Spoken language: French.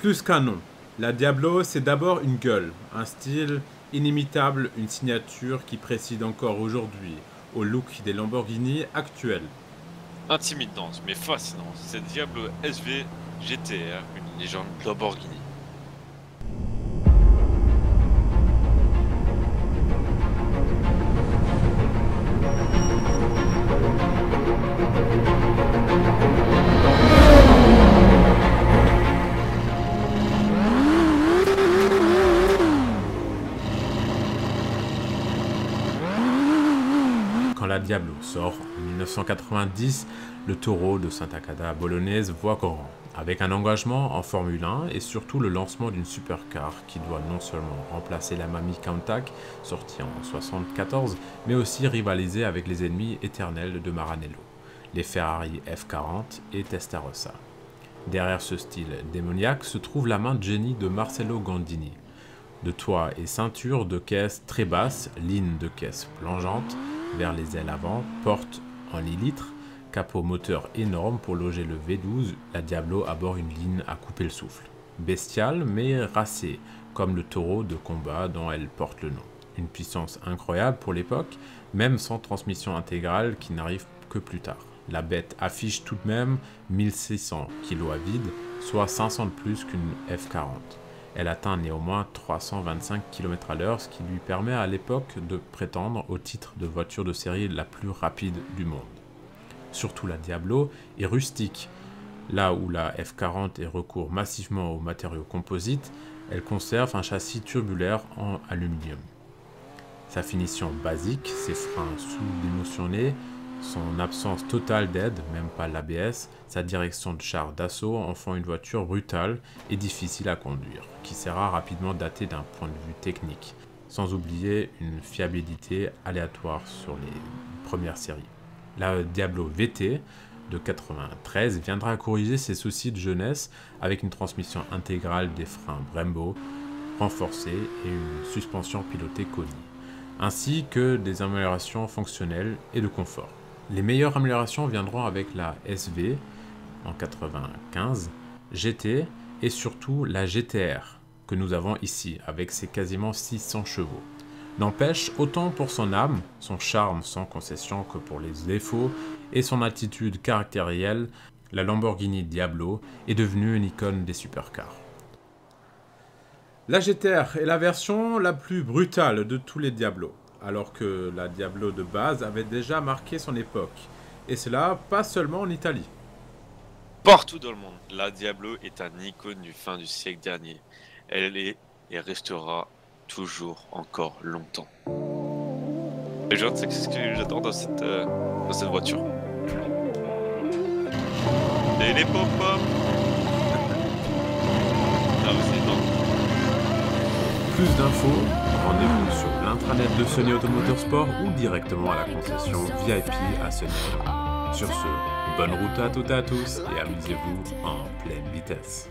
Plus qu'un nom, la Diablo c'est d'abord une gueule, un style inimitable, une signature qui préside encore aujourd'hui au look des Lamborghini actuels. Intimidante mais fascinante, cette Diablo SV GTR, une légende Lamborghini. Diablo sort en 1990, le taureau de Santa Cada Bolognese voit grand, avec un engagement en Formule 1 et surtout le lancement d'une supercar qui doit non seulement remplacer la Mami Countach, sortie en 1974, mais aussi rivaliser avec les ennemis éternels de Maranello, les Ferrari F40 et Testarossa. Derrière ce style démoniaque se trouve la main de génie de Marcello Gandini. De toit et ceinture de caisse très basse, ligne de caisse plongeante, vers les ailes avant, porte en litre, capot moteur énorme pour loger le V12, la Diablo à bord une ligne à couper le souffle. Bestiale mais racée, comme le taureau de combat dont elle porte le nom. Une puissance incroyable pour l'époque, même sans transmission intégrale qui n'arrive que plus tard. La bête affiche tout de même 1600 kg à vide, soit 500 de plus qu'une F40. Elle atteint néanmoins 325 km à l'heure, ce qui lui permet à l'époque de prétendre au titre de voiture de série la plus rapide du monde. Surtout la Diablo est rustique. Là où la F40 est recourt massivement aux matériaux composites, elle conserve un châssis turbulaire en aluminium. Sa finition basique, ses freins sous-dimensionnés, son absence totale d'aide, même pas l'ABS, sa direction de char d'assaut en font une voiture brutale et difficile à conduire, qui sera rapidement datée d'un point de vue technique, sans oublier une fiabilité aléatoire sur les premières séries. La Diablo VT de 93 viendra corriger ses soucis de jeunesse avec une transmission intégrale des freins Brembo renforcés et une suspension pilotée connue, ainsi que des améliorations fonctionnelles et de confort. Les meilleures améliorations viendront avec la SV en 95, GT et surtout la GTR que nous avons ici avec ses quasiment 600 chevaux. N'empêche, autant pour son âme, son charme sans concession que pour les défauts et son attitude caractérielle, la Lamborghini Diablo est devenue une icône des supercars. La GTR est la version la plus brutale de tous les Diablos alors que la Diablo de base avait déjà marqué son époque. Et cela pas seulement en Italie. Partout dans le monde, la Diablo est un icône du fin du siècle dernier. Elle est et restera toujours encore longtemps. Et je c'est ce que j'adore dans cette, euh, dans cette voiture. Et les pop-pop Ah c'est énorme. Plus d'infos, rendez-vous sur l'intranet de Sony Automotor Sport ou directement à la concession VIP à Sony. Sur ce, bonne route à toutes et à tous et amusez-vous en pleine vitesse.